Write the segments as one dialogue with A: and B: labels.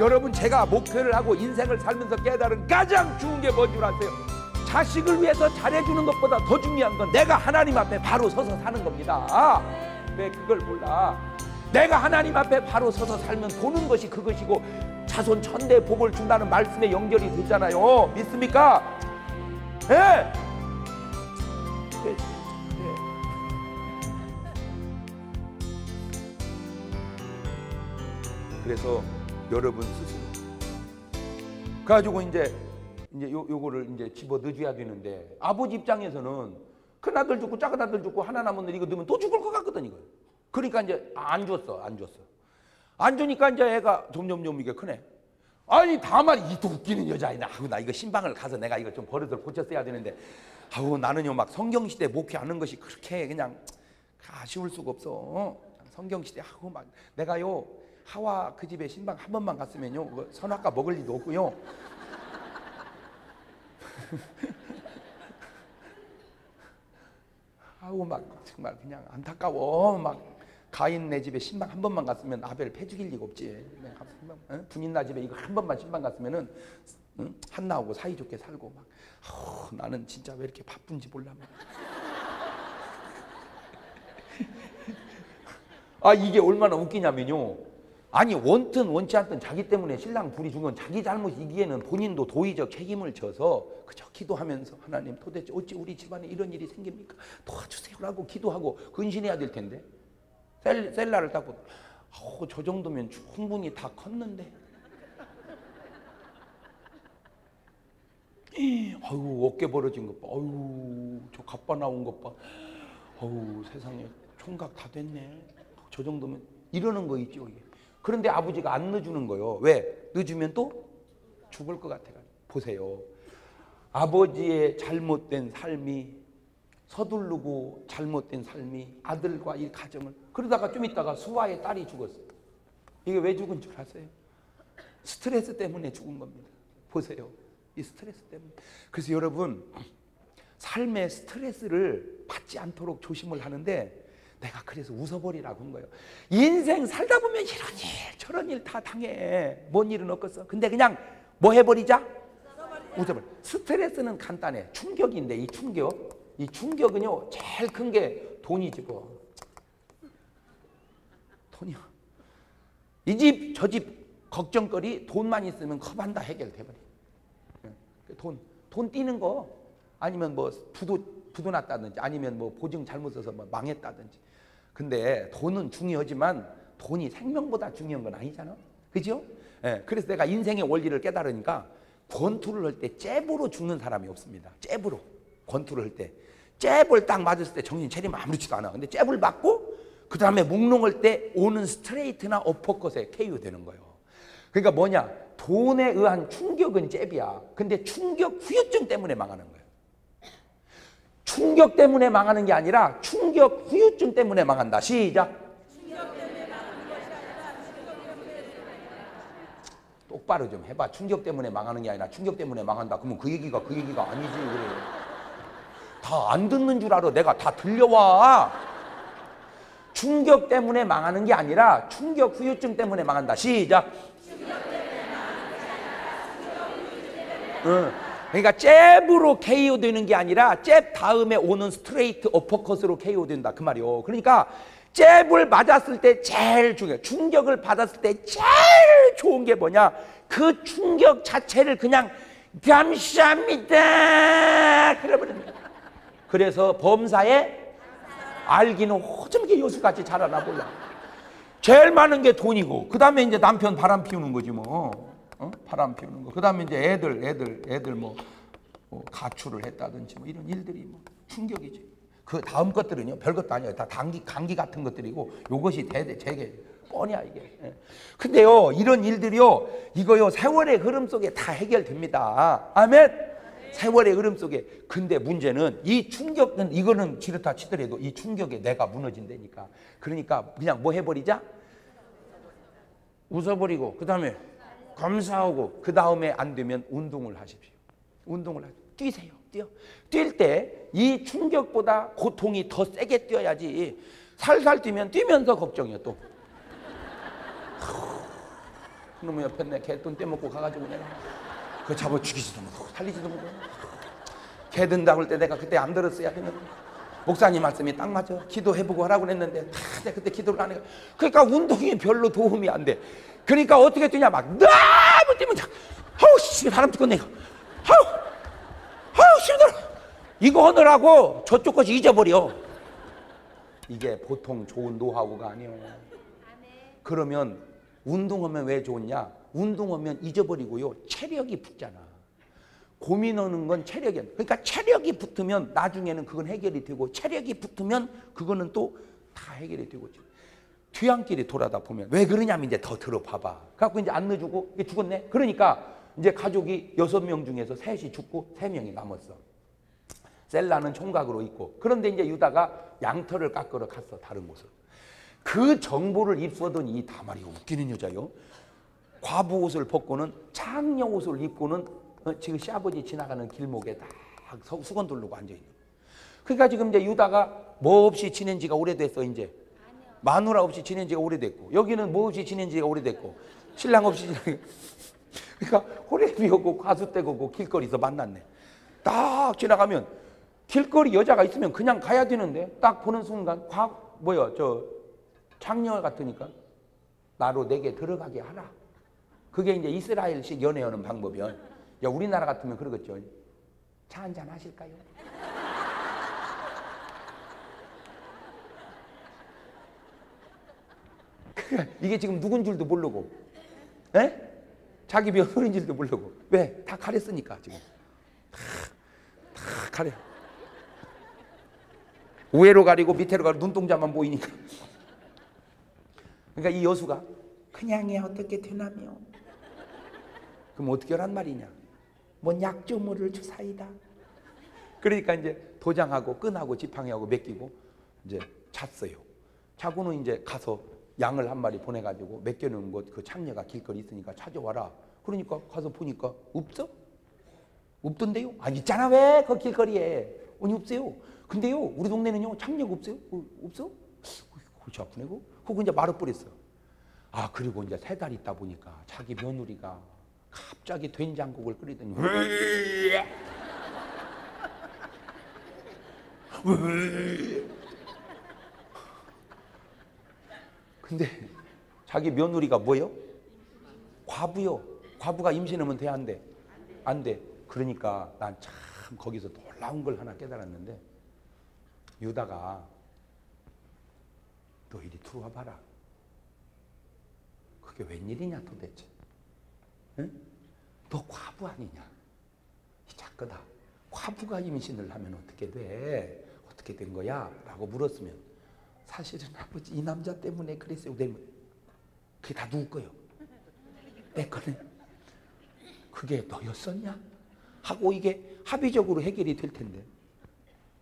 A: 여러분 제가 목표를 하고 인생을 살면서 깨달은 가장 좋은 게뭔 줄 아세요? 자식을 위해서 잘해주는 것보다 더 중요한 건 내가 하나님 앞에 바로 서서 사는 겁니다. 왜 그걸 몰라? 내가 하나님 앞에 바로 서서 살면 보는 것이 그것이고 자손 천대 복을 준다는 말씀에 연결이 되잖아요. 믿습니까? 예. 예. 예. 그래서 여러분 스스로 그래가지고 이제 이제 요 요거를 이제 집어 넣어줘야 되는데 아버지 입장에서는 큰 아들 죽고 작은 아들 죽고 하나 남은 일 이거 넣으면 또 죽을 것 같거든 이거. 그러니까 이제 안 줬어 안 줬어. 안 주니까 이제 애가 점점점 이게 크네. 아니 다만 이또 웃기는 여자이나 하고 나 이거 신방을 가서 내가 이거 좀 버릇을 고쳤어야 되는데 아우 나는요 막 성경 시대 목회하는 것이 그렇게 그냥 아쉬울 수가 없어. 성경 시대 하고 막 내가요 하와 그 집에 신방 한 번만 갔으면요 뭐 선악과 먹을 일도 없고요. 아우 막 정말 그냥 안타까워 막 가인 내 집에 신방 한 번만 갔으면 아벨 패 죽일 리가 없지. 어? 분인 나 집에 이거 한 번만 신방 갔으면은 응? 한나오고 사이좋게 살고 막 어, 나는 진짜 왜 이렇게 바쁜지 몰라. 막. 아 이게 얼마나 웃기냐면요. 아니 원튼 원치 않든 자기 때문에 신랑 불이 준건 자기 잘못이기에는 본인도 도의적 책임을 져서 그저 기도하면서 하나님 도대체 어찌 우리 집안에 이런 일이 생깁니까? 도와주세요라고 기도하고 근신해야 될 텐데 셀, 셀라를 딱 보고 어, 저 정도면 충분히 다 컸는데 아유 어깨 벌어진 것 봐. 아유 저 갑바 나온 것 봐. 아유 세상에 총각 다 됐네. 저 정도면 이러는 거 있죠. 이게. 그런데 아버지가 안 넣어주는 거요. 왜? 넣어주면 또 죽을 것 같아. 보세요. 아버지의 잘못된 삶이 서두르고 잘못된 삶이 아들과 이 가정을 그러다가 좀 있다가 수아의 딸이 죽었어요. 이게 왜 죽은 줄 아세요? 스트레스 때문에 죽은 겁니다. 보세요. 이 스트레스 때문에. 그래서 여러분 삶의 스트레스를 받지 않도록 조심을 하는데 내가 그래서 웃어버리라고 한 거예요. 인생 살다 보면 이런 일 저런 일 다 당해. 뭔 일은 없겠어. 근데 그냥 뭐 해버리자? 웃어버려. 스트레스는 간단해. 충격인데 이 충격. 이 충격은요 제일 큰 게 돈이지 뭐. 돈이요. 이 집 저 집 걱정거리 돈만 있으면 커반다 해결돼버려. 돈, 돈 띄는 거 아니면 뭐 부도 부도 났다든지 아니면 뭐 보증 잘못 써서 뭐 망했다든지. 근데 돈은 중요하지만 돈이 생명보다 중요한 건 아니잖아. 그죠? 예. 그래서 내가 인생의 원리를 깨달으니까 권투를 할 때 잽으로 죽는 사람이 없습니다. 잽으로 권투를 할 때. 잽을 딱 맞았을 때 정신 차리면 아무렇지도 않아. 근데 잽을 맞고 그 다음에 묵롱할 때 오는 스트레이트나 어퍼컷에 KO 되는 거예요. 그러니까 뭐냐? 돈에 의한 충격은 잽이야. 근데 충격 후유증 때문에 망하는 거예요. 충격 때문에 망하는 게 아니라 충격 후유증 때문에 망한다. 시작. 똑바로 좀 해봐. 충격 때문에 망하는 게 아니라 충격 때문에 망한다. 그러면 그 얘기가 그 얘기가 아니지 그래. 다안 듣는 줄 알아. 내가 다 들려와. 충격 때문에 망하는 게 아니라 충격 후유증 때문에 망한다. 시작. 응. 그러니까 잽으로 KO 되는 게 아니라 잽 다음에 오는 스트레이트 어퍼컷으로 KO 된다 그 말이요. 그러니까 잽을 맞았을 때 제일 중요 충격을 받았을 때 제일 좋은 게 뭐냐? 그 충격 자체를 그냥 감사합니다. 그래버립니다. 그래서 범사에 알기는 호점게 요술같이 자라나 몰라. 제일 많은 게 돈이고 그 다음에 이제 남편 바람 피우는 거지 뭐. 어? 바람 피우는 거. 그 다음에 이제 애들, 애들, 애들 뭐, 뭐 가출을 했다든지 뭐 이런 일들이 뭐 충격이지. 그 다음 것들은요, 별것도 아니에요. 다 감기, 감기 같은 것들이고 요것이 대대, 제게 뻔이야, 이게. 예. 근데요, 이런 일들이요, 이거요, 세월의 흐름 속에 다 해결됩니다. 아멘? 세월의 흐름 속에. 근데 문제는 이 충격은, 이거는 지르다 치더라도 이 충격에 내가 무너진다니까. 그러니까 그냥 뭐 해버리자? 웃어버리고, 그 다음에 감사하고 그 다음에 안 되면 운동을 하십시오. 운동을 하십시오. 뛰세요. 뛰어. 뛸 때 이 충격보다 고통이 더 세게 뛰어야지. 살살 뛰면 뛰면서 걱정이야 또. 그놈의 옆에 내 개돈 떼먹고 가가지고 내가 그 잡아 죽이지도 못하고 살리지도 못하고 개 든다고 할 때 내가 그때 안 들었어야 했는데 목사님 말씀이 딱 맞아 기도해보고 하라고 했는데 다 그때 기도를 안 해. 그러니까 운동이 별로 도움이 안 돼. 그러니까 어떻게 뛰냐 막 너무 뛰면 자, 아우 씨 바람 죽겠네 이거. 아우 아우 힘들어. 이거 하느라고 저쪽 것이 잊어버려. 이게 보통 좋은 노하우가 아니에요. 그러면 운동하면 왜 좋냐? 운동하면 잊어버리고요. 체력이 붙잖아. 고민하는 건 체력이. 그러니까 체력이 붙으면 나중에는 그건 해결이 되고 체력이 붙으면 그거는 또 다 해결이 되고 뒤안길이 돌아다 보면 왜 그러냐면 이제 더 들어봐봐. 갖고 이제 안 넣어주고 죽었네. 그러니까 이제 가족이 여섯 명 중에서 셋이 죽고 세 명이 남았어. 셀라는 총각으로 있고 그런데 이제 유다가 양털을 깎으러 갔어 다른 곳으로. 그 정보를 입수하던 이 다말이 웃기는 여자요. 과부 옷을 벗고는 장녀 옷을 입고는 어, 지금 시아버지 지나가는 길목에 딱 서- 수건 두르고 앉아 있는. 그러니까 지금 이제 유다가 뭐 없이 지낸 지가 오래됐어 이제. 마누라 없이 지낸 지가 오래됐고 여기는 뭐 없이 지낸 지가 오래됐고 신랑 없이 지낸 그러니까 호래비 오고 과수떼 오고 길거리에서 만났네. 딱 지나가면 길거리 여자가 있으면 그냥 가야 되는데 딱 보는 순간 과 뭐야 저 장녀 같으니까 나로 내게 들어가게 하라. 그게 이제 이스라엘식 연애하는 방법이야. 야 우리나라 같으면 그러겠죠. 차 한잔 하실까요? 이게 지금 누군 줄도 모르고, 에? 자기 며느리인 줄도 모르고, 왜? 다 가렸으니까 지금. 다, 다 가려. 우회로 가리고 밑으로 가리고 눈동자만 보이니까. 그러니까 이 여수가 그냥에 어떻게 되나며? 그럼 어떻게 하란 말이냐? 뭔 약조물을 주사이다. 그러니까 이제 도장하고 끈하고 지팡이하고 맡기고 이제 잤어요. 자고는 이제 가서 양을 한 마리 보내가지고 맡겨놓은 곳그 창녀가 길거리 있으니까 찾아와라. 그러니까 가서 보니까 없어? 없던데요? 아 있잖아 왜 그 길거리에 아니 없어요. 근데요 우리 동네는요 창녀가 없어요. 어, 없어? 골치 아프네 그. 그거 이제 말아버렸어. 아 그리고 이제 세 달 있다 보니까 자기 며느리가 갑자기 된장국을 끓이더니 근데 자기 며느리가 뭐요? 과부요. 과부가 임신하면 돼, 안 돼? 안 돼. 그러니까 난 참 거기서 놀라운 걸 하나 깨달았는데 유다가 너 이리 들어와 봐라. 그게 웬일이냐 도대체? 응? 너 과부 아니냐? 이 작거다. 과부가 임신을 하면 어떻게 돼? 어떻게 된 거야? 라고 물었으면 사실은 아버지 이 남자 때문에 그랬어요. 내 그게 다 누구 거요? 내 거네. 그게 너였었냐? 하고 이게 합의적으로 해결이 될 텐데.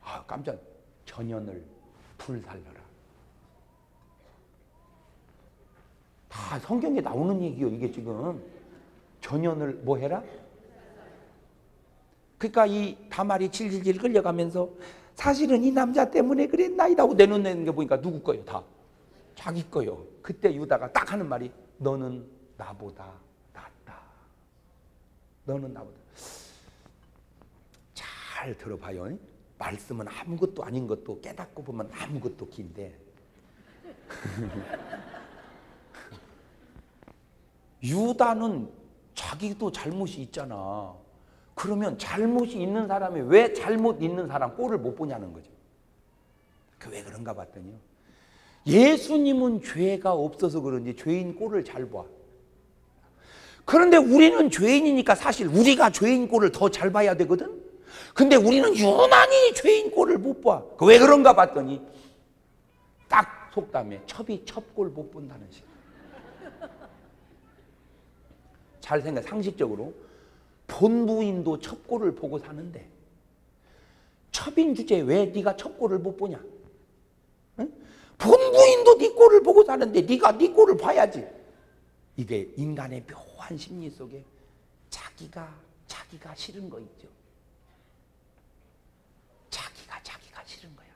A: 아 깜짝 전연을 불살려라. 다 성경에 나오는 얘기요. 이게 지금 전연을 뭐 해라? 그러니까 이 다말이 질질질 끌려가면서 사실은 이 남자 때문에 그랬나이다 하고 내놓는 게 보니까 누구 거요 다? 자기 거요. 그때 유다가 딱 하는 말이 너는 나보다 낫다. 너는 나보다. 잘 들어봐요. 말씀은 아무것도 아닌 것도 깨닫고 보면 아무것도 긴데. 유다는 자기도 잘못이 있잖아 그러면 잘못이 있는 사람이 왜 잘못 있는 사람 꼴을 못 보냐는 거죠. 그 왜 그런가 봤더니요. 예수님은 죄가 없어서 그런지 죄인 꼴을 잘 봐. 그런데 우리는 죄인이니까 사실 우리가 죄인 꼴을 더 잘 봐야 되거든. 근데 우리는 유난히 죄인 꼴을 못 봐. 그 왜 그런가 봤더니 딱 속담에 첩이 첩꼴 못 본다는 식. 잘 생각 상식적으로 본부인도 첩골을 보고 사는데 첩인 주제에 왜 네가 첩골을 못 보냐? 응? 본부인도 네 꼴을 보고 사는데 네가 네 꼴을 봐야지. 이게 인간의 묘한 심리 속에 자기가 자기가 싫은 거 있죠. 자기가 자기가 싫은 거야.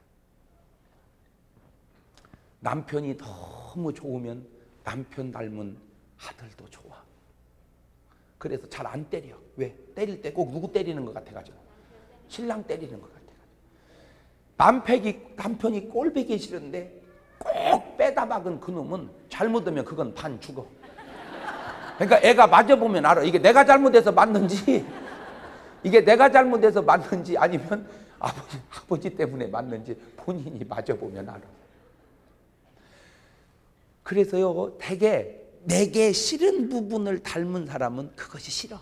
A: 남편이 너무 좋으면 남편 닮은 아들도 좋아. 그래서 잘 안 때려. 왜? 때릴 때 꼭 누구 때리는 것 같아가지고. 신랑 때리는 것 같아가지고. 남편이, 꼴배기 싫은데 꼭 빼다 박은 그 놈은 잘못하면 그건 반 죽어. 그러니까 애가 맞아보면 알아. 이게 내가 잘못해서 맞는지, 이게 내가 잘못해서 맞는지 아니면 아버지, 아버지 때문에 맞는지 본인이 맞아보면 알아. 그래서요, 대개 내게 싫은 부분을 닮은 사람은 그것이 싫어.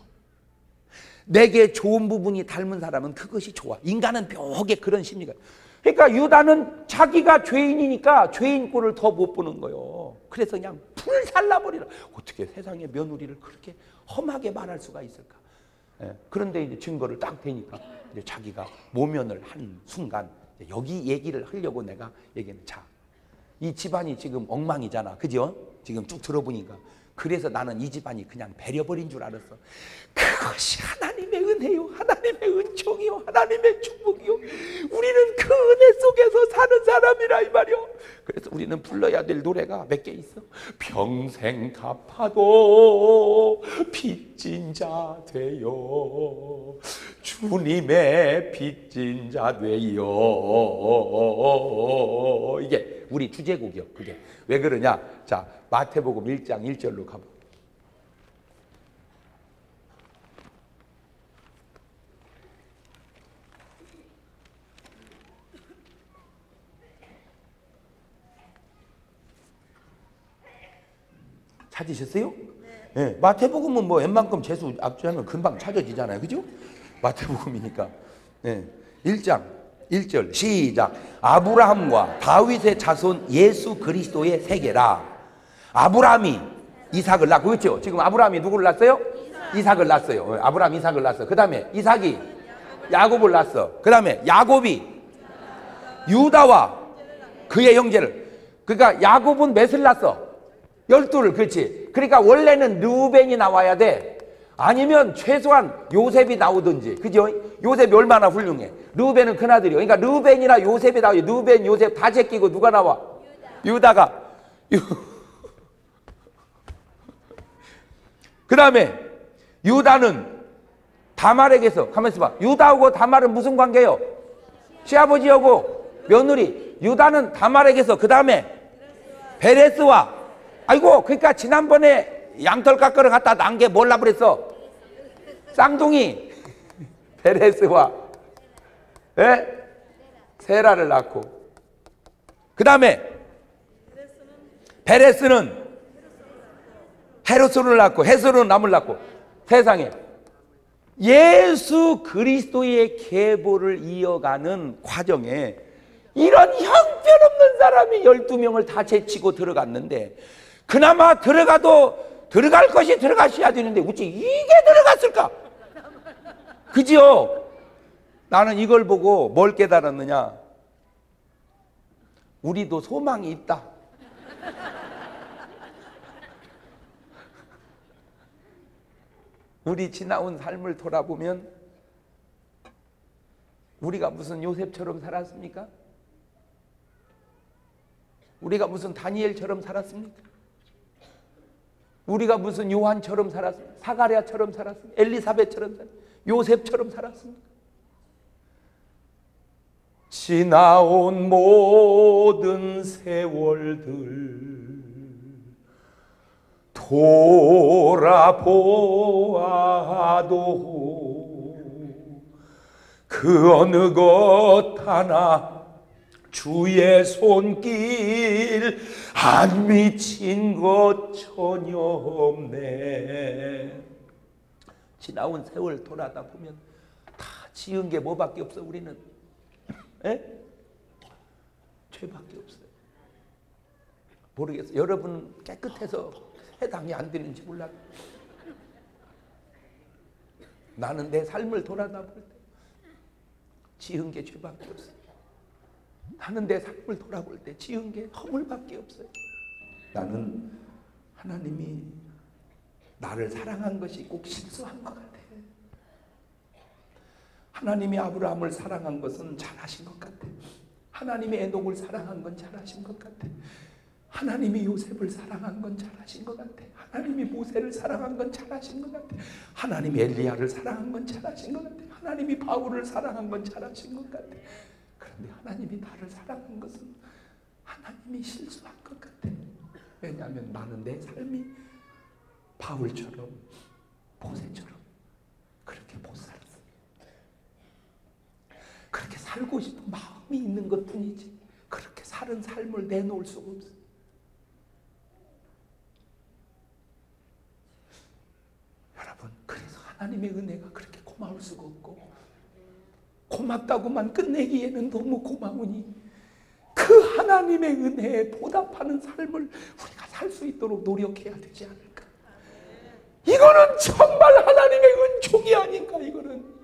A: 내게 좋은 부분이 닮은 사람은 그것이 좋아. 인간은 묘하게 그런 심리가. 그러니까 유다는 자기가 죄인이니까 죄인 꼴을 더 못 보는 거예요. 그래서 그냥 풀 살라버리라. 어떻게 세상에 며느리를 그렇게 험하게 말할 수가 있을까? 예, 그런데 이제 증거를 딱 대니까 이제 자기가 모면을 한 순간 여기 얘기를 하려고 내가 얘기는 자, 이 집안이 지금 엉망이잖아. 그죠? 지금 쭉 들어보니까. 그래서 나는 이 집안이 그냥 배려버린 줄 알았어. 그것이 하나님의 은혜요. 하나님의 은총이요. 하나님의 축복이요. 우리는 그 은혜 속에서 사는 사람이라 이 말이요. 그래서 우리는 불러야 될 노래가 몇 개 있어. 평생 갚아도 빚진 자 되요. 주님의 빚진 자 되요. 이게 우리 주제곡이요. 그게 왜 그러냐? 자 마태복음 1장 1절로 가보. 찾으셨어요? 네. 마태복음은 뭐 웬만큼 재수 압주하면 금방 찾아지잖아요. 그죠? 마태복음이니까. 네. 1장 1절 시작. 아브라함과 다윗의 자손 예수 그리스도의 세계라. 아브라함이 이삭을 낳고 그렇죠? 지금 아브라함이 누구를 낳았어요? 이삭. 을 낳았어요. 아브라함 이삭을 낳았어. 그 다음에 이삭이 야곱을 낳았어. 그 다음에 야곱이 유다와 그의 형제를 그러니까 야곱은 몇을 낳았어? 열두를 그렇지. 그러니까 원래는 르벤이 나와야 돼. 아니면 최소한 요셉이 나오든지 그죠? 요셉이 얼마나 훌륭해. 르벤은 큰아들이요. 그러니까 르벤이나 요셉이 나와요. 르벤, 요셉 다 제끼고 누가 나와? 유다. 가그 다음에 유다는 다말에게서 가만 있어봐. 유다하고 다말은 무슨 관계요? 시아버지하고 며느리. 유다는 다말에게서 그 다음에 베레스와 아이고 그러니까 지난번에 양털 깎으러 갔다 난 게 뭘라 그랬어? 쌍둥이. 베레스와. 예? 세라를 낳고. 그 다음에 베레스는 헤로스를 낳고 헤스로는 남을 낳고. 세상에. 예수 그리스도의 계보를 이어가는 과정에 이런 형편없는 사람이 12명을 다 제치고 들어갔는데 그나마 들어가도 들어갈 것이 들어가셔야 되는데 어찌 이게 들어갔을까? 그지요? 나는 이걸 보고 뭘 깨달았느냐? 우리도 소망이 있다. 우리 지나온 삶을 돌아보면 우리가 무슨 요셉처럼 살았습니까? 우리가 무슨 다니엘처럼 살았습니까? 우리가 무슨 요한처럼 살았습니까? 사가랴처럼 살았습니까? 엘리사벳처럼 살았습니까? 요셉처럼 살았습니까? 지나온 모든 세월들 돌아보아도 그 어느 것 하나 주의 손길 안 미친 것 전혀 없네. 지나온 세월 돌아다 보면 다 지은 게 뭐밖에 없어 우리는 에? 죄밖에 없어요. 모르겠어요. 여러분 깨끗해서 해당이 안 되는지 몰라. 나는 내 삶을 돌아다 볼때 지은 게 죄밖에 없어요. 나는 내 삶을 돌아볼 때 지은 게 허물밖에 없어요. 나는 하나님이 나를 사랑한 것이 꼭 실수한 것 같아. 하나님이 아브라함을 사랑한 것은 잘하신 것 같아. 하나님의 에녹을 사랑한 건 잘하신 것 같아. 하나님이 요셉을 사랑한 건 잘하신 것 같아. 하나님이 모세를 사랑한 건 잘하신 것 같아. 하나님이 엘리야를 사랑한 건 잘하신 것 같아. 하나님이 바울을 사랑한 건 잘하신 것 같아. 그런데 하나님이 나를 사랑한 것은 하나님이 실수한 것 같아. 왜냐하면 나는 내 삶이 바울처럼 모세처럼 그렇게 못 살았어. 그렇게 살고 싶은 마음이 있는 것 뿐이지. 그렇게 사는 삶을 내놓을 수가 없어. 여러분, 그래서 하나님의 은혜가 그렇게 고마울 수가 없고, 고맙다고만 끝내기에는 너무 고마우니, 그 하나님의 은혜에 보답하는 삶을 우리가 살 수 있도록 노력해야 되지 않을까. 이거는 정말 하나님의 은총이 아닌가, 이거는.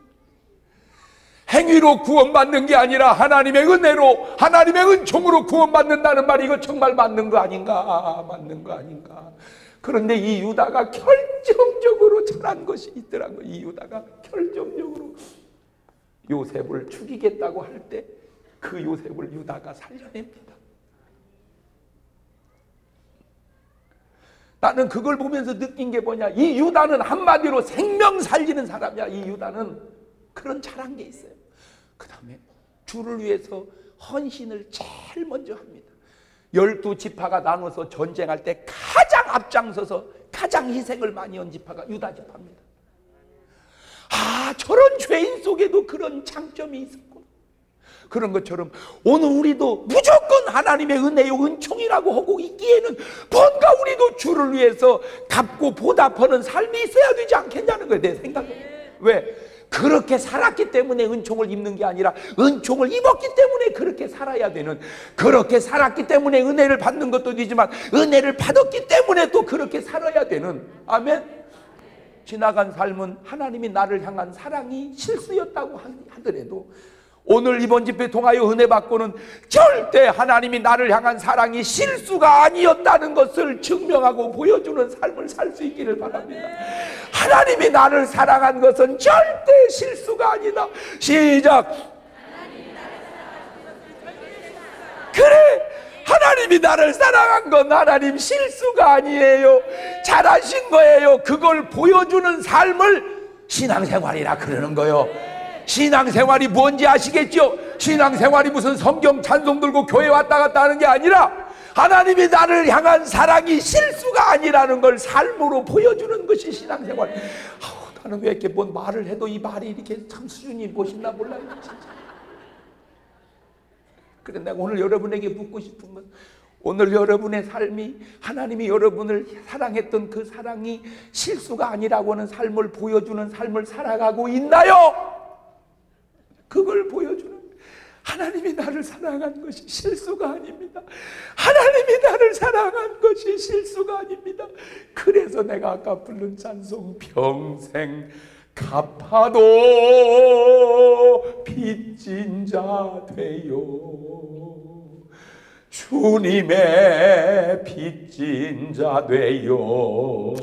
A: 행위로 구원받는 게 아니라 하나님의 은혜로 하나님의 은총으로 구원받는다는 말이 이거 정말 맞는 거 아닌가 맞는 거 아닌가 그런데 이 유다가 결정적으로 잘한 것이 있더라고 이 유다가 결정적으로 요셉을 죽이겠다고 할 때 그 요셉을 유다가 살려냅니다 나는 그걸 보면서 느낀 게 뭐냐 이 유다는 한마디로 생명 살리는 사람이야 이 유다는 그런 잘한 게 있어요 그 다음에 주를 위해서 헌신을 제일 먼저 합니다. 열두 지파가 나눠서 전쟁할 때 가장 앞장서서 가장 희생을 많이 한 지파가 유다 지파입니다. 아, 저런 죄인 속에도 그런 장점이 있었구나. 그런 것처럼 오늘 우리도 무조건 하나님의 은혜요 은총이라고 하고 있기에는 뭔가 우리도 주를 위해서 갚고 보답하는 삶이 있어야 되지 않겠냐는 거예요. 내 생각에. 왜? 그렇게 살았기 때문에 은총을 입는 게 아니라 은총을 입었기 때문에 그렇게 살아야 되는 그렇게 살았기 때문에 은혜를 받는 것도 되지만 은혜를 받았기 때문에 또 그렇게 살아야 되는 아멘 지나간 삶은 하나님이 나를 향한 사랑이 실수였다고 하더라도 오늘 이번 집회 통하여 은혜 받고는 절대 하나님이 나를 향한 사랑이 실수가 아니었다는 것을 증명하고 보여주는 삶을 살 수 있기를 바랍니다. 하나님이 나를 사랑한 것은 절대 실수가 아니다. 시작. 그래. 하나님이 나를 사랑한 건 하나님 실수가 아니에요. 잘하신 거예요. 그걸 보여주는 삶을 신앙생활이라 그러는 거요. 신앙생활이 뭔지 아시겠죠? 신앙생활이 무슨 성경 찬송 들고 교회 왔다 갔다 하는 게 아니라 하나님이 나를 향한 사랑이 실수가 아니라는 걸 삶으로 보여주는 것이 신앙생활. 아우, 나는 왜 이렇게 뭔 말을 해도 이 말이 이렇게 참 수준이 멋있나 몰라요, 진짜. 그래 내가 오늘 여러분에게 묻고 싶은 건 오늘 여러분의 삶이 하나님이 여러분을 사랑했던 그 사랑이 실수가 아니라고 하는 삶을 보여주는 삶을 살아가고 있나요? 그걸 보여주는 하나님이 나를 사랑한 것이 실수가 아닙니다. 하나님이 나를 사랑한 것이 실수가 아닙니다. 그래서 내가 아까 부른 찬송 평생 갚아도 빚진 자 되요. 주님의 빚진 자 되요.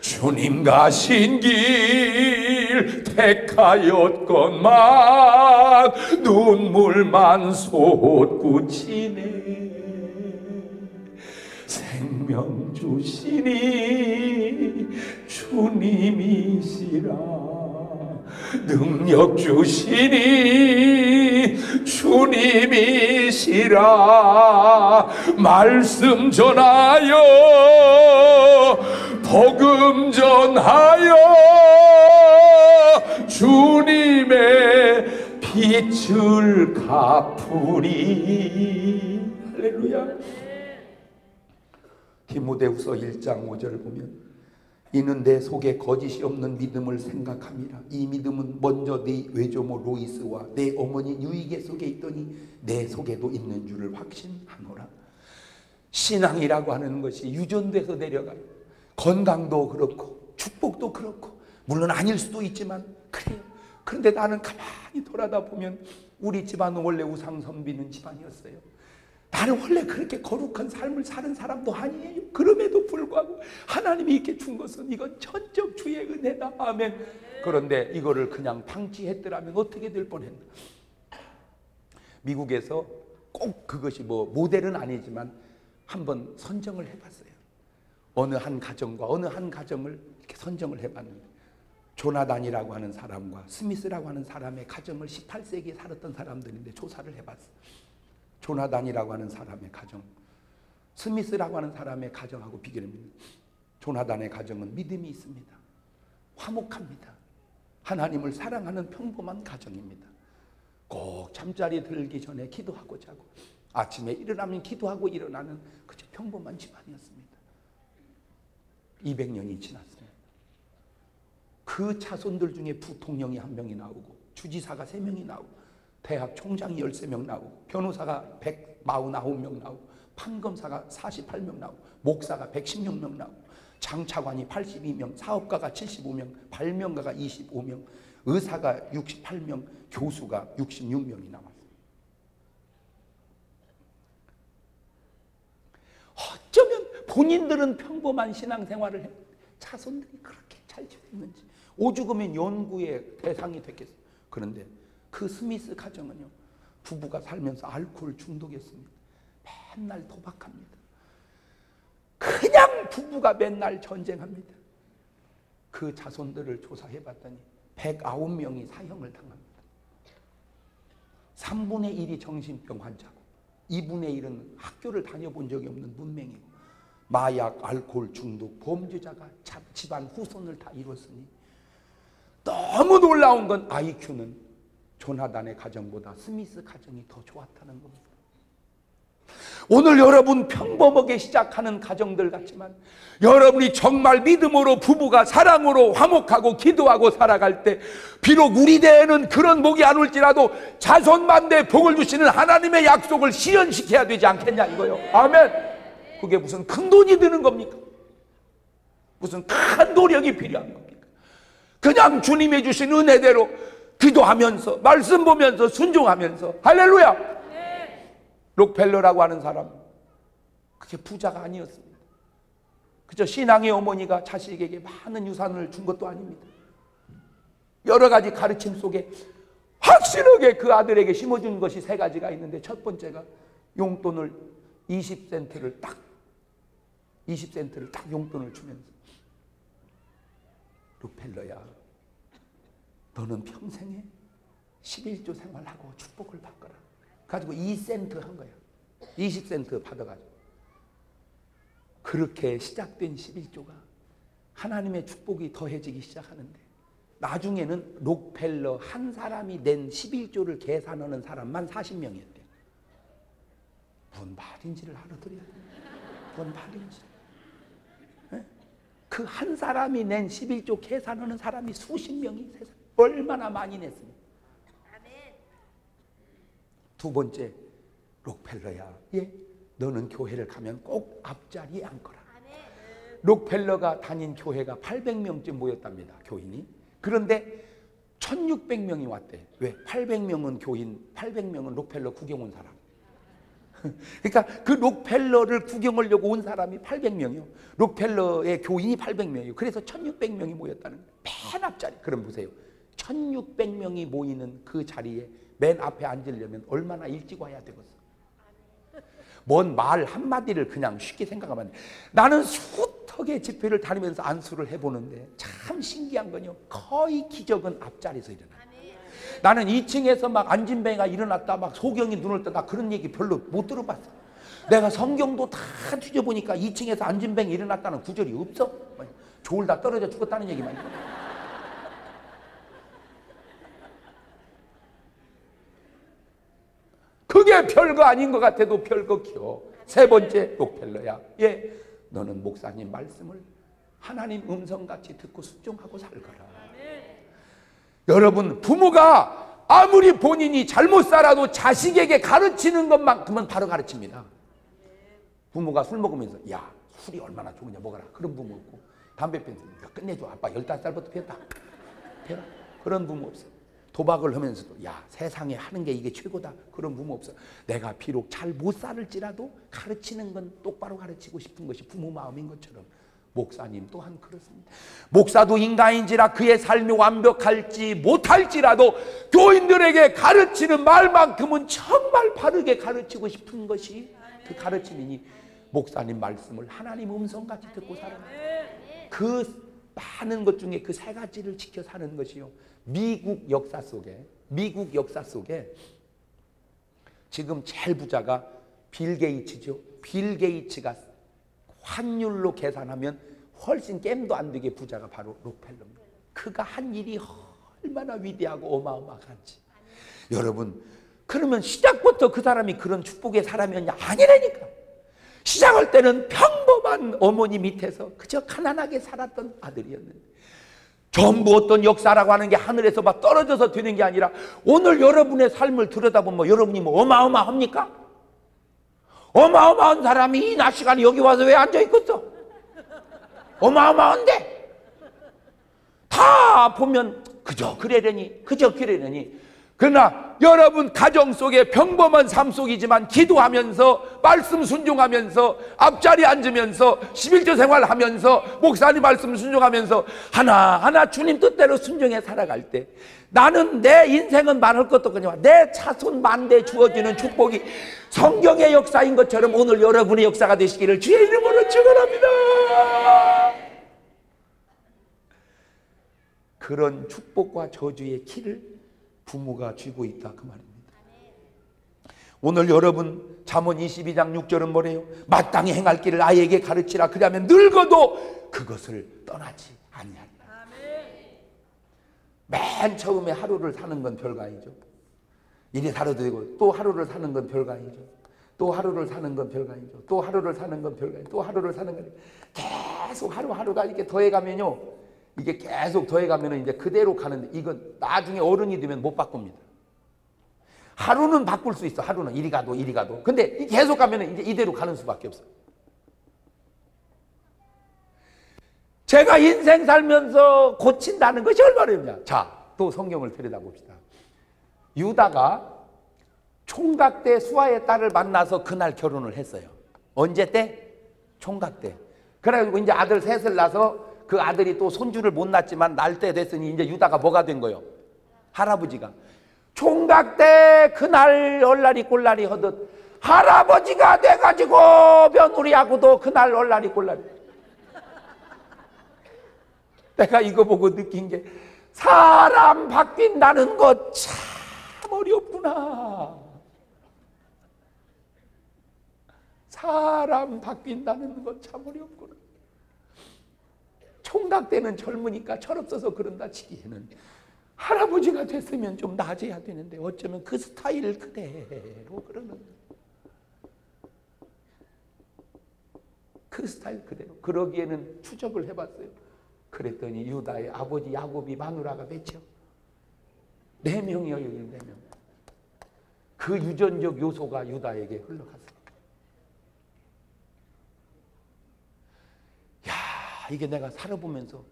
A: 주님 가신 길 택하였건만 눈물만 솟구치네. 생명 주시니 주님이시라. 능력 주시니 주님이시라. 말씀 전하여 복음 전하여 주님의 빛을 갚으리. 할렐루야. 디모데후서 1장 5절을 보면 이는 내 속에 거짓이 없는 믿음을 생각함이라. 이 믿음은 먼저 네 외조모 로이스와 내 어머니 유이게 속에 있더니 내 속에도 있는 줄을 확신하노라. 신앙이라고 하는 것이 유전돼서 내려가요. 건강도 그렇고 축복도 그렇고 물론 아닐 수도 있지만 그래요. 그런데 나는 가만히 돌아다 보면 우리 집안은 원래 우상 선비는 집안이었어요 나는 원래 그렇게 거룩한 삶을 사는 사람도 아니에요. 그럼에도 불구하고 하나님이 이렇게 준 것은 이건 전적 주의 은혜다. 아멘. 그런데 이거를 그냥 방치했더라면 어떻게 될 뻔했나. 미국에서 꼭 그것이 뭐 모델은 아니지만 한번 선정을 해봤어요. 어느 한 가정과 어느 한 가정을 이렇게 선정을 해봤는데 조나단이라고 하는 사람과 스미스라고 하는 사람의 가정을 18세기에 살았던 사람들인데 조사를 해봤어요. 조나단이라고 하는 사람의 가정, 스미스라고 하는 사람의 가정하고 비교합니다. 조나단의 가정은 믿음이 있습니다. 화목합니다. 하나님을 사랑하는 평범한 가정입니다. 꼭 잠자리 들기 전에 기도하고 자고 아침에 일어나면 기도하고 일어나는 그저 평범한 집안이었습니다. 200년이 지났습니다. 그 차손들 중에 부통령이 한 명이 나오고 주지사가 세 명이 나오고 대학 총장이 13명 나오고 변호사가 149명 나오고 판검사가 48명 나오고 목사가 116명 나오고 장차관이 82명, 사업가가 75명, 발명가가 25명, 의사가 68명, 교수가 66명이 남았습니다. 어쩌면 본인들은 평범한 신앙생활을 해 자손들이 그렇게 잘 지냈는지 오죽하면 연구의 대상이 됐겠어요. 그런데 그 스미스 가정은요. 부부가 살면서 알코올 중독이었습니다. 맨날 도박합니다. 그냥 부부가 맨날 전쟁합니다. 그 자손들을 조사해 봤더니 109명이 사형을 당합니다. 3분의 1이 정신병 환자고 2분의 1은 학교를 다녀본 적이 없는 문맹이고 마약, 알코올 중독, 범죄자가 집안 후손을 다 이뤘으니 너무 놀라운 건 IQ는 조나단의 가정보다 스미스 가정이 더 좋았다는 겁니다. 오늘 여러분 평범하게 시작하는 가정들 같지만 여러분이 정말 믿음으로 부부가 사랑으로 화목하고 기도하고 살아갈 때 비록 우리 대에는 그런 복이 안 올지라도 자손만대 복을 주시는 하나님의 약속을 실현시켜야 되지 않겠냐 이거요. 아멘. 그게 무슨 큰 돈이 드는 겁니까? 무슨 큰 노력이 필요한 겁니까? 그냥 주님이 주신 은혜대로 기도하면서 말씀 보면서 순종하면서 할렐루야. 록펠러라고 하는 사람 그게 부자가 아니었습니다. 그저 신앙의 어머니가 자식에게 많은 유산을 준 것도 아닙니다. 여러 가지 가르침 속에 확실하게 그 아들에게 심어준 것이 세 가지가 있는데 첫 번째가 용돈을 20센트를 딱 20센트를 딱 용돈을 주면서 록펠러야 너는 평생에 11조 생활하고 축복을 받거라. 가지고 2센트 한 거야. 20센트 받아가지고. 그렇게 시작된 11조가 하나님의 축복이 더해지기 시작하는데 나중에는 록펠러 한 사람이 낸 11조를 계산하는 사람만 40명이었대. 뭔 말인지를 알아들어야 돼. 뭔 말인지. 그 한 사람이 낸 11조 계산하는 사람이 수십 명이 세상 얼마나 많이 냈습니까? 두 번째 록펠러야. 예. 너는 교회를 가면 꼭 앞자리에 앉거라. 록펠러가 다닌 교회가 800명쯤 모였답니다. 교인이. 그런데 1600명이 왔대. 왜? 800명은 교인, 800명은 록펠러 구경 온 사람. 그러니까 그 록펠러를 구경하려고 온 사람이 800명이요. 록펠러의 교인이 800명이요. 그래서 1600명이 모였다는 맨 앞자리. 그럼 보세요. 1600명이 모이는 그 자리에 맨 앞에 앉으려면 얼마나 일찍 와야 되겠어. 뭔 말 한마디를 그냥 쉽게 생각하면 나는 수턱의 집회를 다니면서 안수를 해보는데 참 신기한 건요. 거의 기적은 앞자리에서 일어나. 나는 2층에서 막 안진뱅이가 일어났다 막 소경이 눈을 떠나 그런 얘기 별로 못 들어봤어. 내가 성경도 다 뒤져보니까 2층에서 안진뱅이 일어났다는 구절이 없어. 졸다 떨어져 죽었다는 얘기만 있고. 그게 별거 아닌 것 같아도 별거 키워. 세 번째 록펠러야. 예, 너는 목사님 말씀을 하나님 음성같이 듣고 순종하고 살거라. 여러분 부모가 아무리 본인이 잘못 살아도 자식에게 가르치는 것만큼은 바로 가르칩니다. 부모가 술 먹으면서 야 술이 얼마나 좋으냐 먹어라 그런 부모 없고 담배 피면서 끝내줘 아빠 15살부터 피웠다 피워라 그런 부모 없어요. 도박을 하면서도 야 세상에 하는 게 이게 최고다 그런 부모 없어 내가 비록 잘 못 살을지라도 가르치는 건 똑바로 가르치고 싶은 것이 부모 마음인 것처럼 목사님 또한 그렇습니다. 목사도 인간인지라 그의 삶이 완벽할지 못할지라도 교인들에게 가르치는 말만큼은 정말 바르게 가르치고 싶은 것이 그 가르침이니 목사님 말씀을 하나님 음성같이 듣고 살아요. 그 많은 것 중에 그 세 가지를 지켜 사는 것이요. 미국 역사 속에 미국 역사 속에 지금 제일 부자가 빌 게이츠죠. 빌 게이츠가 환율로 계산하면 훨씬 겜도 안 되게 부자가 바로 록펠러입니다. 그가 한 일이 얼마나 위대하고 어마어마한지. 여러분, 그러면 시작부터 그 사람이 그런 축복의 사람이었냐? 아니라니까. 시작할 때는 평범한 어머니 밑에서 그저 가난하게 살았던 아들이었는데 전부 어떤 역사라고 하는 게 하늘에서 막 떨어져서 되는 게 아니라 오늘 여러분의 삶을 들여다보면 뭐 여러분이 뭐 어마어마합니까? 어마어마한 사람이 이 낮 시간에 여기 와서 왜 앉아 있겠어? 어마어마한데 다 보면 그저 그래려니 그저 그래려니 그러나 여러분 가정 속에 평범한 삶 속이지만 기도하면서 말씀 순종하면서 앞자리 앉으면서 11조 생활하면서 목사님 말씀 순종하면서 하나하나 주님 뜻대로 순종해 살아갈 때 나는 내 인생은 많을 것도 거니와 내 차손 만대 주어지는 축복이 성경의 역사인 것처럼 오늘 여러분의 역사가 되시기를 주의 이름으로 축원합니다. 그런 축복과 저주의 키를 부모가 쥐고 있다 그 말입니다. 오늘 여러분 잠언 22장 6절은 뭐래요? 마땅히 행할 길을 아이에게 가르치라 그러면 늙어도 그것을 떠나지 아니하리라. 맨 처음에 하루를 사는 건 아니죠. 일이 살아도 되고 또 하루를 사는 건 아니죠. 또 하루를 사는 건 아니죠. 또 하루를 사는 건 아니죠. 또 하루를 사는 건 계속 하루하루가 이렇게 더해가면요. 이게 계속 더해가면 이제 그대로 가는데 이건 나중에 어른이 되면 못 바꿉니다. 하루는 바꿀 수 있어. 하루는 이리 가도 이리 가도. 근데 계속 가면 이제 이대로 가는 수밖에 없어. 제가 인생 살면서 고친다는 것이 얼마나 힘냐. 자, 또 성경을 들여다 봅시다. 유다가 총각 때 수아의 딸을 만나서 그날 결혼을 했어요. 언제 때? 총각 때. 그래가지고 이제 아들 셋을 낳아서 그 아들이 또 손주를 못 낳지만 날때 됐으니 이제 유다가 뭐가 된 거예요? 할아버지가. 총각 때 그날 얼라리 꼴라리 하듯 할아버지가 돼가지고 며느리하고도 그날 얼라리 꼴라리. 내가 이거 보고 느낀 게 사람 바뀐다는 것 참 어렵구나. 사람 바뀐다는 것 참 어렵구나. 총각 때는 젊으니까 철없어서 그런다 치기에는 할아버지가 됐으면 좀 나아져야 되는데 어쩌면 그 스타일 그대로 그러는 그 스타일 그대로 그러기에는 추적을 해봤어요. 그랬더니 유다의 아버지 야곱이 마누라가 몇이요? 네 명이요 여기 네 명. 그 유전적 요소가 유다에게 흘러갔어요. 이게 내가 살아보면서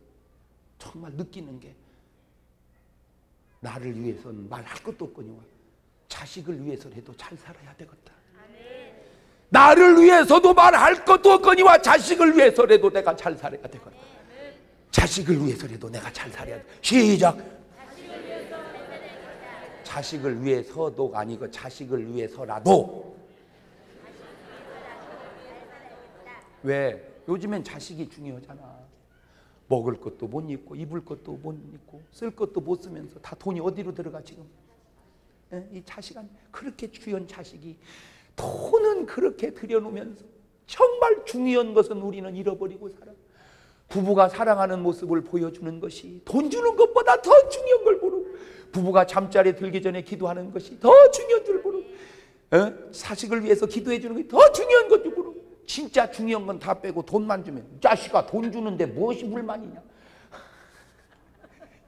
A: 정말 느끼는 게 나를 위해서는 말할 것도 없거니와 자식을 위해서라도 잘 살아야 되겠다. 나를 위해서도 말할 것도 없거니와 자식을 위해서라도 내가 잘 살아야 되겠다. 자식을 위해서라도 내가 잘 살아야 돼. 시작. 자식을 위해서도 아니고 자식을 위해서라도. 왜? 요즘엔 자식이 중요하잖아. 먹을 것도 못 입고 입을 것도 못 입고 쓸 것도 못 쓰면서 다 돈이 어디로 들어가 지금? 예? 이 자식은 그렇게 귀한 자식이 돈은 그렇게 들여놓으면서 정말 중요한 것은 우리는 잃어버리고 살아. 부부가 사랑하는 모습을 보여주는 것이 돈 주는 것보다 더 중요한 걸 모르고 부부가 잠자리에 들기 전에 기도하는 것이 더 중요한 줄 모르고 어? 사식을 위해서 기도해 주는 것이 더 중요한 것줄 모르고 진짜 중요한 건 다 빼고 돈만 주면 자식아 돈 주는데 무엇이 불만이냐?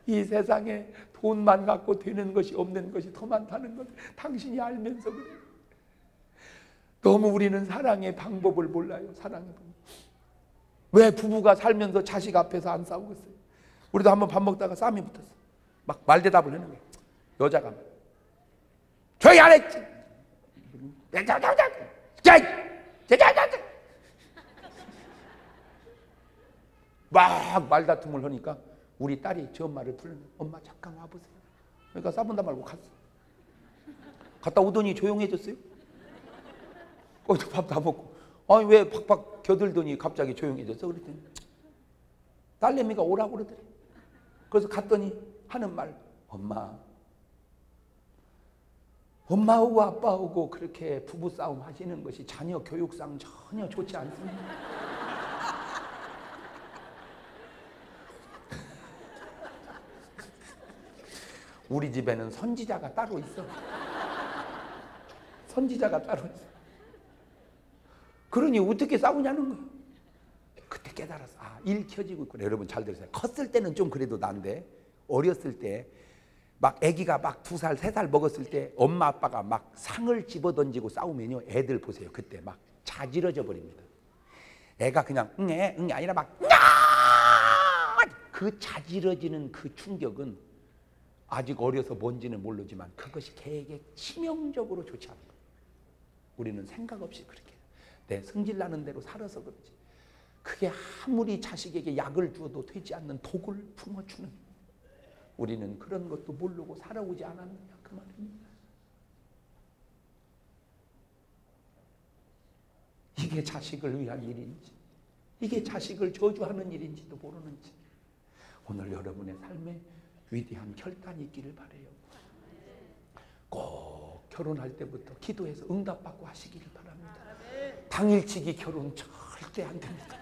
A: 이 세상에 돈만 갖고 되는 것이 없는 것이 더 많다는 것 당신이 알면서 그래. 너무 우리는 사랑의 방법을 몰라요. 사랑의 방법. 왜 부부가 살면서 자식 앞에서 안 싸우겠어요? 우리도 한번 밥 먹다가 싸움이 붙었어. 막 말대답을 하는 거예요. 여자가 조용히 안 했지. 자자자자. 자자자자. 막 말다툼을 하니까 우리 딸이 저 엄마를 불러 엄마 잠깐 와보세요. 그러니까 싸분다 말고 갔어. 갔다 오더니 조용해졌어요. 거기서 밥 다 먹고 아니 왜 팍팍 겨들더니 갑자기 조용해졌어 그랬더니 딸내미가 오라고 그러더래. 그래서 갔더니 하는 말 엄마 엄마하고 아빠하고 그렇게 부부싸움 하시는 것이 자녀 교육상 전혀 좋지 않습니다. 우리 집에는 선지자가 따로 있어. 선지자가 따로 있어. 그러니 어떻게 싸우냐는 거예요. 그때 깨달았어. 아, 일 켜지고 있구나. 여러분 잘 들으세요. 컸을 때는 좀 그래도 난데 어렸을 때 막 아기가 막 두 살, 세 살 먹었을 때 엄마 아빠가 막 상을 집어 던지고 싸우면요. 애들 보세요. 그때 막 자지러져 버립니다. 애가 그냥 응애 응애 아니라 막그 자지러지는 그 충격은 아직 어려서 뭔지는 모르지만 그것이 개에게 치명적으로 좋지 않은 거예요. 우리는 생각 없이 그렇게 내 성질 나는 대로 살아서 그러지. 그게 아무리 자식에게 약을 주어도 되지 않는 독을 품어주는 우리는 그런 것도 모르고 살아오지 않았느냐 그 말입니다. 이게 자식을 위한 일인지 이게 자식을 저주하는 일인지도 모르는지 오늘 여러분의 삶에 위대한 결단이 있기를 바래요. 꼭 결혼할 때부터 기도해서 응답받고 하시기를 바랍니다. 당일치기 결혼 절대 안 됩니다.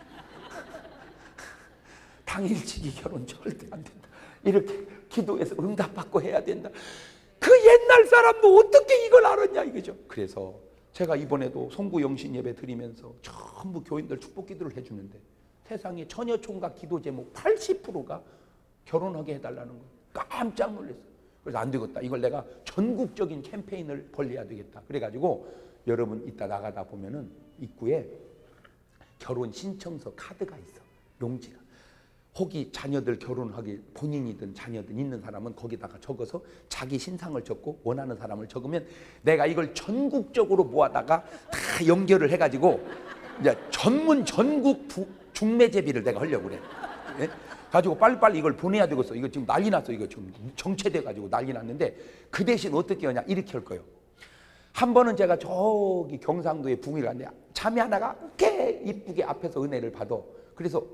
A: 당일치기 결혼 절대 안 된다. 이렇게 기도해서 응답받고 해야 된다. 그 옛날 사람도 어떻게 이걸 알았냐 이거죠. 그래서 제가 이번에도 송구 영신 예배 드리면서 전부 교인들 축복 기도를 해주는데 세상에 처녀 총각 기도 제목 80%가 결혼하게 해달라는 거. 깜짝 놀랐어요. 그래서 안 되겠다. 이걸 내가 전국적인 캠페인을 벌려야 되겠다. 그래가지고 여러분 이따 나가다 보면은 입구에 결혼 신청서 카드가 있어. 용지가. 혹이 자녀들 결혼하기 본인이든 자녀든 있는 사람은 거기다가 적어서 자기 신상을 적고 원하는 사람을 적으면 내가 이걸 전국적으로 모아다가 다 연결을 해가지고 이제 전문 전국 부, 중매제비를 내가 하려고 그래. 예? 가지고 빨리빨리 이걸 보내야 되겠어. 이거 지금 난리 났어. 이거 지금 정체돼 가지고 난리 났는데 그 대신 어떻게 하냐 이렇게 할 거예요. 한 번은 제가 저기 경상도에 붕이를 갔는데 자매 하나가 꽤 이쁘게 앞에서 은혜를 받아. 그래서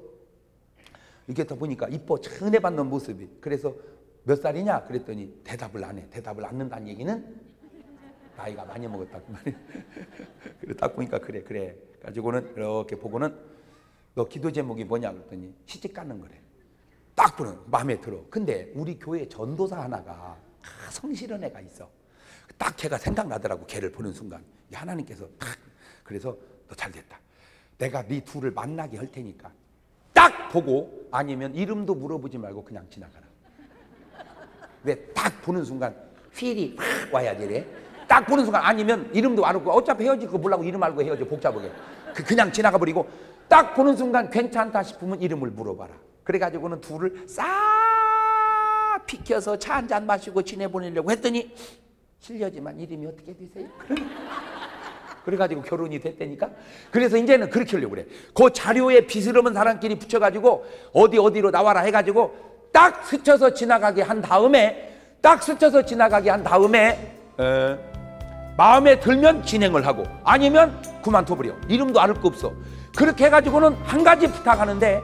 A: 이렇게 더 보니까 이뻐 은혜 받는 모습이. 그래서 몇 살이냐 그랬더니 대답을 안 해. 대답을 안 한다는 얘기는 나이가 많이 먹었다 그 말이야. 그래 딱 보니까 그래 그래. 가지고는 이렇게 보고는 너 기도 제목이 뭐냐 그랬더니 시집 가는 거래. 딱 보는 마음에 들어. 근데 우리 교회 전도사 하나가 아, 성실한 애가 있어. 딱 걔가 생각나더라고. 걔를 보는 순간 하나님께서 딱 그래서 너 잘 됐다. 내가 네 둘을 만나게 할 테니까 딱 보고 아니면 이름도 물어보지 말고 그냥 지나가라. 왜딱 보는 순간 휠이 확 와야 되래. 딱 보는 순간 아니면 이름도 안 알고 어차피 헤어질 거 몰라고 이름 알고 헤어져 복잡하게. 그 그냥 지나가 버리고 딱 보는 순간 괜찮다 싶으면 이름을 물어봐라. 그래가지고는 둘을 싹 비켜서 차 한 잔 마시고 지내보내려고 했더니 실례지만 이름이 어떻게 되세요? 그래가지고 결혼이 됐다니까. 그래서 이제는 그렇게 하려고 그래. 그 자료에 비스름한 사람끼리 붙여가지고 어디 어디로 나와라 해가지고 딱 스쳐서 지나가게 한 다음에 딱 스쳐서 지나가게 한 다음에 에, 마음에 들면 진행을 하고 아니면 그만둬버려. 이름도 알거 없어. 그렇게 해가지고는 한 가지 부탁하는데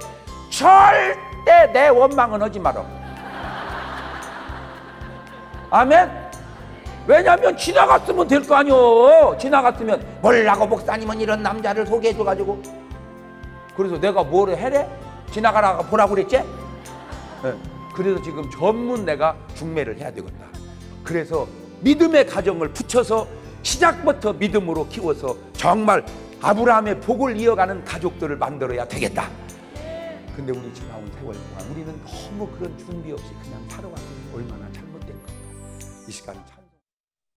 A: 절대 내 원망은 하지 마라. 아멘. 왜냐하면 지나갔으면 될 거 아니오. 지나갔으면 뭘라고 목사님은 이런 남자를 소개해줘가지고. 그래서 내가 뭐를 해래? 지나가라가 보라고 그랬지? 네. 그래서 지금 전문 내가 중매를 해야 되겠다. 그래서 믿음의 가정을 붙여서 시작부터 믿음으로 키워서 정말 아브라함의 복을 이어가는 가족들을 만들어야 되겠다. 근데 우리 지나온 세월 동안 우리는 너무 그런 준비 없이 그냥 살아왔더니 얼마나 잘못된 건가. 이 시간 참.